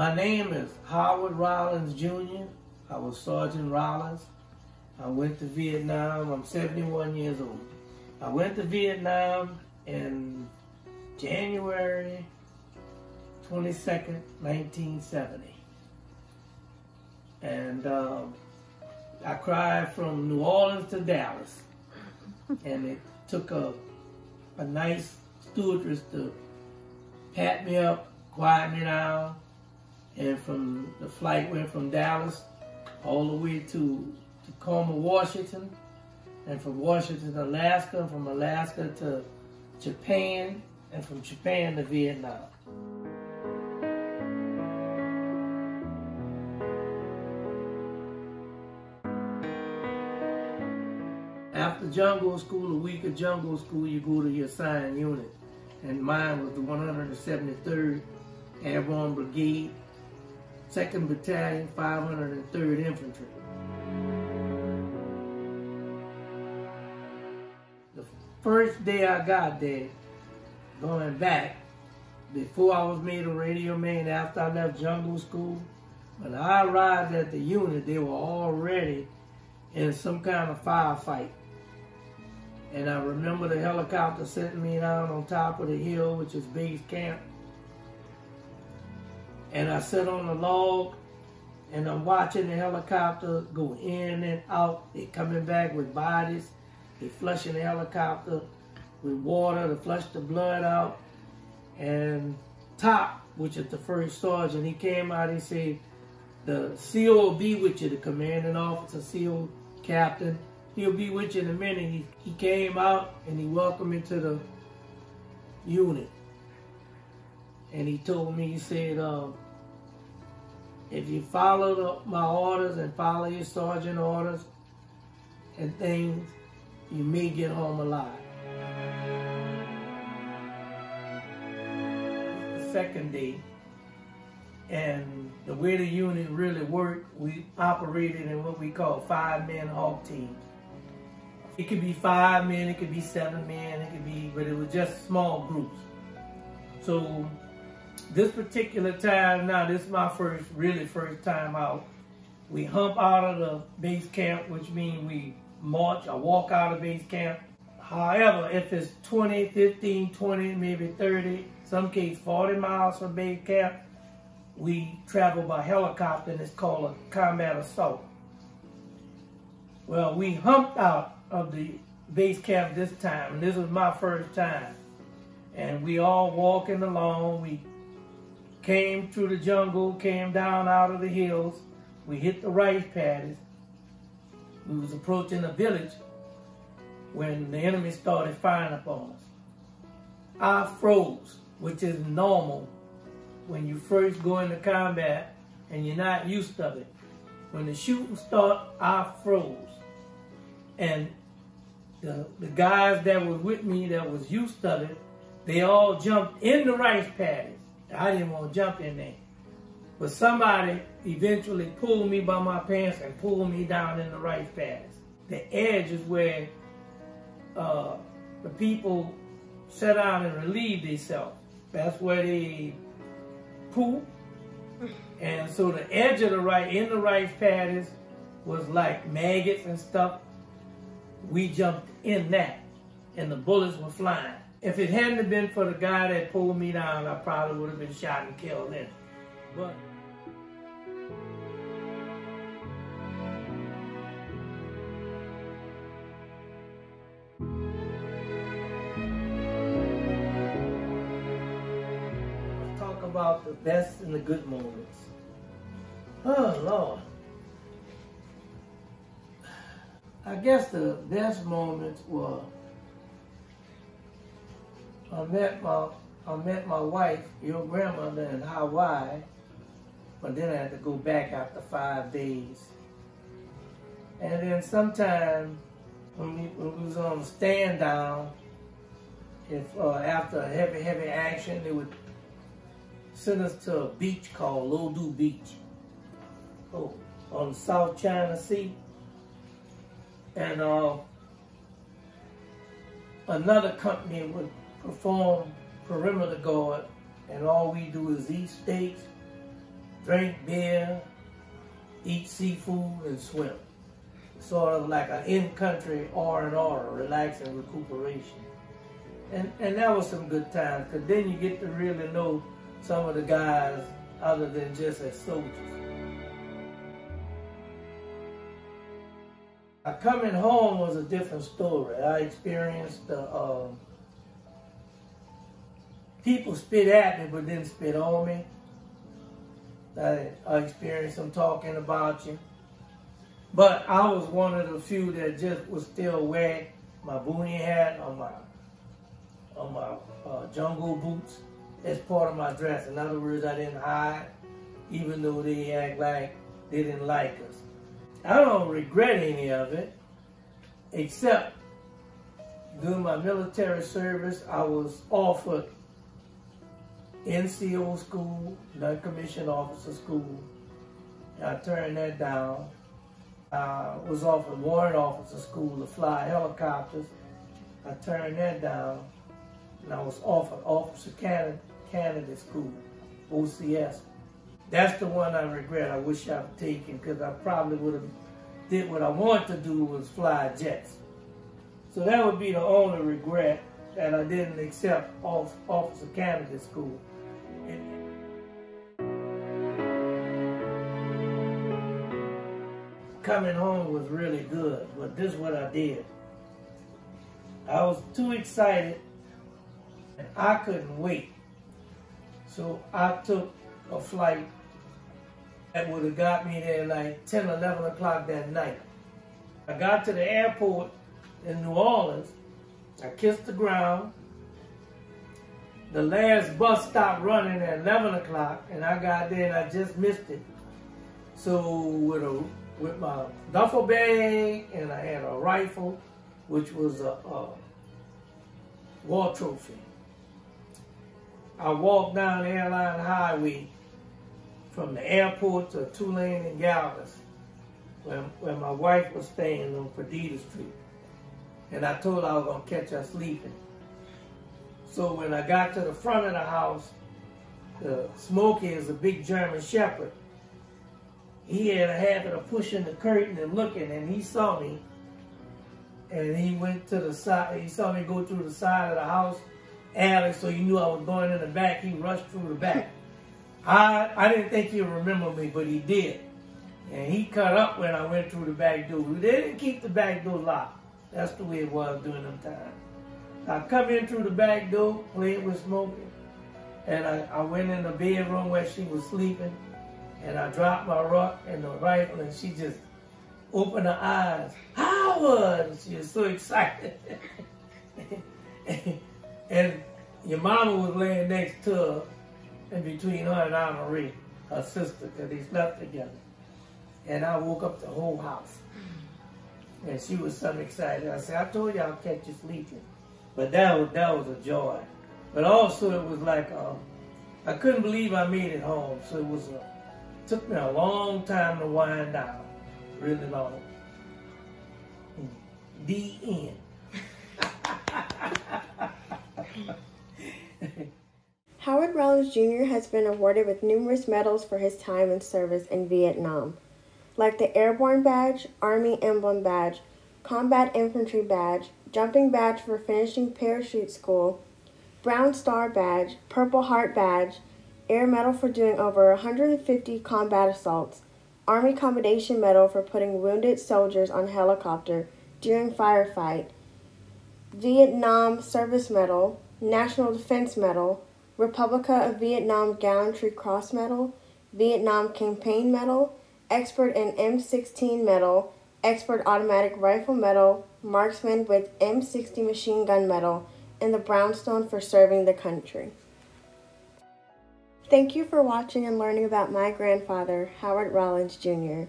My name is Howard Rollins Jr. I was Sergeant Rollins. I went to Vietnam. I'm 71 years old. I went to Vietnam in January 22nd, 1970. And um, I cried from New Orleans to Dallas. and it took a, a nice stewardess to pat me up, quiet me down. And from the flight went from Dallas all the way to Tacoma, Washington. And from Washington to Alaska, from Alaska to Japan, and from Japan to Vietnam. After jungle school, a week of jungle school, you go to your assigned unit. And mine was the 173rd Airborne Brigade, 2nd Battalion, 503rd Infantry. The first day I got there, going back, before I was made a radio man, after I left jungle school, when I arrived at the unit, they were already in some kind of firefight. And I remember the helicopter setting me down on top of the hill, which is base camp. And I sit on the log and I'm watching the helicopter go in and out. They coming back with bodies. They flushing the helicopter with water to flush the blood out. And Top, which is the first sergeant, he came out, he said, the CO will be with you, the commanding officer, CO captain. He'll be with you in a minute. He, he came out and he welcomed me to the unit. And he told me, he said, uh, if you follow the, my orders and follow your sergeant orders and things, you may get home alive. The second day, and the way the unit really worked, we operated in what we call five-man hawk teams. It could be five men, it could be seven men, it could be, but it was just small groups. So this particular time, now this is my first, really first time out. We hump out of the base camp, which means we march or walk out of base camp. However, if it's 20, 15, 20, maybe 30, some case 40 miles from base camp, we travel by helicopter and it's called a combat assault. Well, we humped out of the base camp this time, and this was my first time. And we all walking along. We came through the jungle, came down out of the hills. We hit the rice paddies. We was approaching a village when the enemy started firing upon us. I froze, which is normal when you first go into combat and you're not used to it. When the shooting started, I froze. And the, the guys that were with me that was used to it, they all jumped in the rice paddies. I didn't want to jump in there. But somebody eventually pulled me by my pants and pulled me down in the rice paddies. The edge is where uh, the people sit down and relieve themselves. That's where they poop. And so the edge of the right in the rice paddies was like maggots and stuff. We jumped in that and the bullets were flying. If it hadn't been for the guy that pulled me down, I probably would have been shot and killed then. But Let's talk about the best and the good moments. Oh Lord. I guess the best moments were I met my I met my wife, your grandmother in Hawaii, but then I had to go back after five days. And then sometime when we, when we was on stand down, if uh, after a heavy, heavy action, they would send us to a beach called Lodu Beach oh, on the South China Sea. And uh, another company would perform perimeter guard, and all we do is eat steaks drink beer, eat seafood, and swim. Sort of like an in-country R&R, relaxing recuperation. And, and that was some good times, because then you get to really know some of the guys other than just as soldiers. coming home was a different story. I experienced the uh, people spit at me but didn't spit on me. I, I experienced them talking about you. But I was one of the few that just was still wearing my boonie hat on my on my uh, jungle boots as part of my dress. In other words, I didn't hide, even though they act like they didn't like us. I don't regret any of it, except during my military service, I was offered NCO school, non-commissioned officer school. I turned that down. I was offered warrant officer school to fly helicopters. I turned that down. And I was offered officer candidate, candidate school, OCS. That's the one I regret. I wish I'd taken because I probably would have did what I wanted to do was fly jets. So that would be the only regret that I didn't accept officer candidate school. Coming home was really good, but this is what I did. I was too excited and I couldn't wait. So I took a flight that would have got me there like 10, 11 o'clock that night. I got to the airport in New Orleans. I kissed the ground. The last bus stopped running at 11 o'clock, and I got there and I just missed it. So with a with my duffel bag, and I had a rifle, which was a, a war trophy. I walked down airline highway from the airport to Tulane and Galvez, where, where my wife was staying on Perdido Street. And I told her I was going to catch her sleeping. So when I got to the front of the house, the Smokey is a big German Shepherd. He had a habit of pushing the curtain and looking, and he saw me. And he went to the side, he saw me go through the side of the house alley, so he knew I was going in the back. He rushed through the back. I, I didn't think he'd remember me, but he did. And he cut up when I went through the back door. They didn't keep the back door locked. That's the way it was during them times. I come in through the back door, played with Smokey, and I, I went in the bedroom where she was sleeping, and I dropped my rock and the rifle, and she just opened her eyes. Howard! She was so excited. and your mama was laying next to her, and between her and Anna Marie, her sister, because they slept together. And I woke up the whole house. And she was so excited. I said, I told you I'll catch you sleeping. But that was, that was a joy. But also it was like, um, I couldn't believe I made it home. So it was a, took me a long time to wind down. Really long. The end. Howard Rollins Jr. has been awarded with numerous medals for his time and service in Vietnam, like the Airborne Badge, Army Emblem Badge, Combat Infantry Badge, Jumping Badge for finishing parachute school, Bronze Star Badge, Purple Heart Badge, Air Medal for doing over 150 combat assaults, Army Commendation Medal for putting wounded soldiers on helicopter during firefight, Vietnam Service Medal, National Defense Medal, Republica of Vietnam Gallantry Cross Medal, Vietnam Campaign Medal, Expert in M16 Medal, Expert Automatic Rifle Medal, Marksman with M60 Machine Gun Medal, and the Brownstone for serving the country. Thank you for watching and learning about my grandfather, Howard Rollins Jr.